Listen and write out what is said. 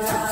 yeah.